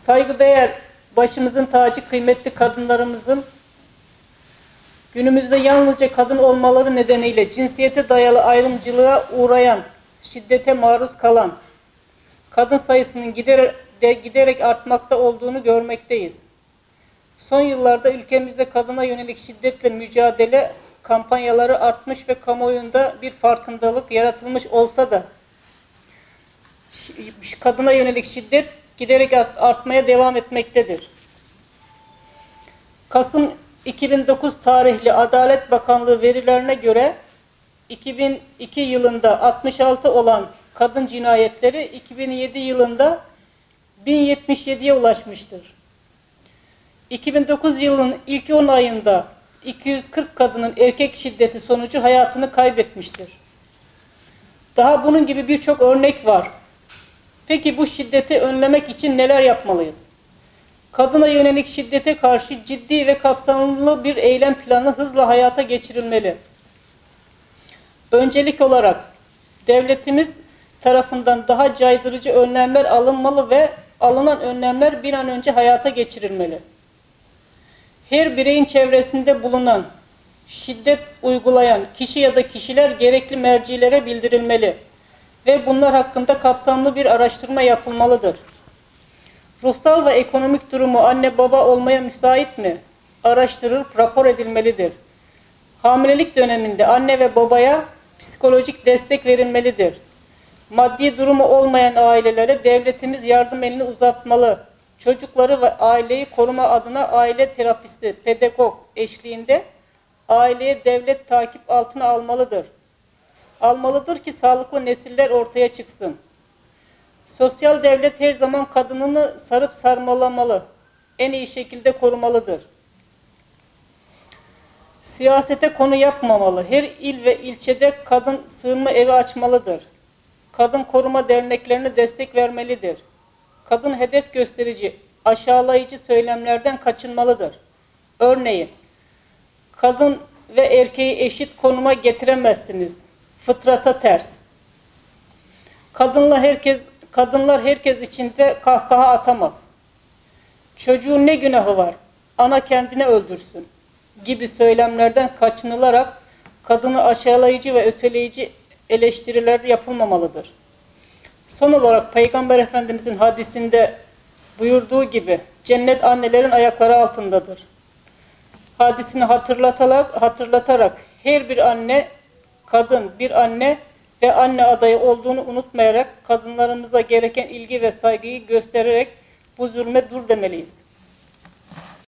saygıdeğer başımızın tacı kıymetli kadınlarımızın günümüzde yalnızca kadın olmaları nedeniyle cinsiyete dayalı ayrımcılığa uğrayan, şiddete maruz kalan kadın sayısının giderek, de giderek artmakta olduğunu görmekteyiz. Son yıllarda ülkemizde kadına yönelik şiddetle mücadele kampanyaları artmış ve kamuoyunda bir farkındalık yaratılmış olsa da kadına yönelik şiddet giderek art- artmaya devam etmektedir. Kasım 2009 tarihli Adalet Bakanlığı verilerine göre 2002 yılında 66 olan kadın cinayetleri 2007 yılında 1077'ye ulaşmıştır. 2009 yılının ilk 10 ayında 240 kadının erkek şiddeti sonucu hayatını kaybetmiştir. Daha bunun gibi birçok örnek var. Peki bu şiddeti önlemek için neler yapmalıyız? Kadına yönelik şiddete karşı ciddi ve kapsamlı bir eylem planı hızla hayata geçirilmeli. Öncelik olarak devletimiz tarafından daha caydırıcı önlemler alınmalı ve alınan önlemler bir an önce hayata geçirilmeli. Her bireyin çevresinde bulunan, şiddet uygulayan kişi ya da kişiler gerekli mercilere bildirilmeli ve bunlar hakkında kapsamlı bir araştırma yapılmalıdır. Ruhsal ve ekonomik durumu anne baba olmaya müsait mi? Araştırılıp rapor edilmelidir. Hamilelik döneminde anne ve babaya psikolojik destek verilmelidir. Maddi durumu olmayan ailelere devletimiz yardım elini uzatmalı. Çocukları ve aileyi koruma adına aile terapisti, pedagog eşliğinde aileye devlet takip altına almalıdır. Almalıdır ki sağlıklı nesiller ortaya çıksın. Sosyal devlet her zaman kadınını sarıp sarmalamalı. En iyi şekilde korumalıdır. Siyasete konu yapmamalı. Her il ve ilçede kadın sığınma evi açmalıdır. Kadın koruma derneklerine destek vermelidir. Kadın hedef gösterici, aşağılayıcı söylemlerden kaçınmalıdır. Örneğin, kadın ve erkeği eşit konuma getiremezsiniz. Fıtrata ters. Kadınla herkes kadınlar herkes içinde kahkaha atamaz. Çocuğun ne günahı var? Ana kendine öldürsün gibi söylemlerden kaçınılarak kadını aşağılayıcı ve öteleyici eleştiriler yapılmamalıdır. Son olarak Peygamber Efendimizin hadisinde buyurduğu gibi cennet annelerin ayakları altındadır. Hadisini hatırlatarak, hatırlatarak her bir anne, kadın bir anne ve anne adayı olduğunu unutmayarak kadınlarımıza gereken ilgi ve saygıyı göstererek bu zulme dur demeliyiz.